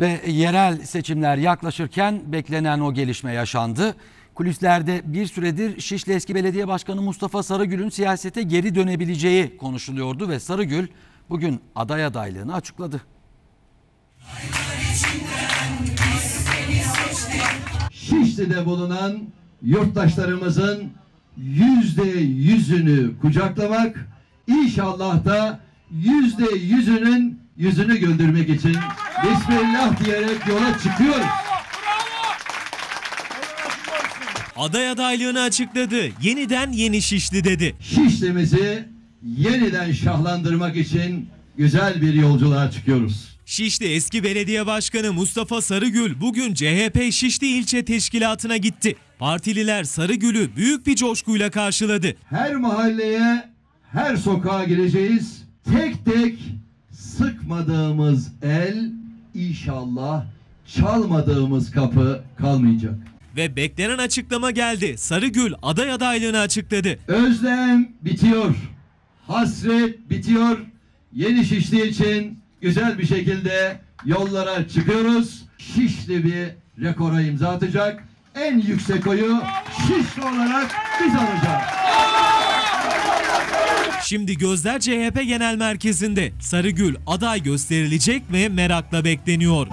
Ve yerel seçimler yaklaşırken beklenen o gelişme yaşandı. Kulislerde bir süredir Şişli Eski Belediye Başkanı Mustafa Sarıgül'ün siyasete geri dönebileceği konuşuluyordu ve Sarıgül bugün aday adaylığını açıkladı. Şişli'de bulunan yurttaşlarımızın yüzde yüzünü kucaklamak, inşallah da yüzde yüzünün yüzünü güldürmek için Bismillah diyerek yola çıkıyoruz. Aday adaylığını açıkladı. Yeniden yeni Şişli dedi. Şişli'mizi yeniden şahlandırmak için güzel bir yolculuğa çıkıyoruz. Şişli eski belediye başkanı Mustafa Sarıgül bugün CHP Şişli ilçe teşkilatına gitti. Partililer Sarıgül'ü büyük bir coşkuyla karşıladı. Her mahalleye, her sokağa gireceğiz. Tek tek sıkmadığımız el inşallah çalmadığımız kapı kalmayacak. Ve beklenen açıklama geldi. Sarıgül aday adaylığını açıkladı. Özlem bitiyor. Hasret bitiyor. Yeni Şişli için güzel bir şekilde yollara çıkıyoruz. Şişli bir rekora imza atacak. En yüksek oyu Şişli olarak biz alacağız. Şimdi gözler CHP Genel Merkezi'nde. Sarıgül aday gösterilecek ve merakla bekleniyor.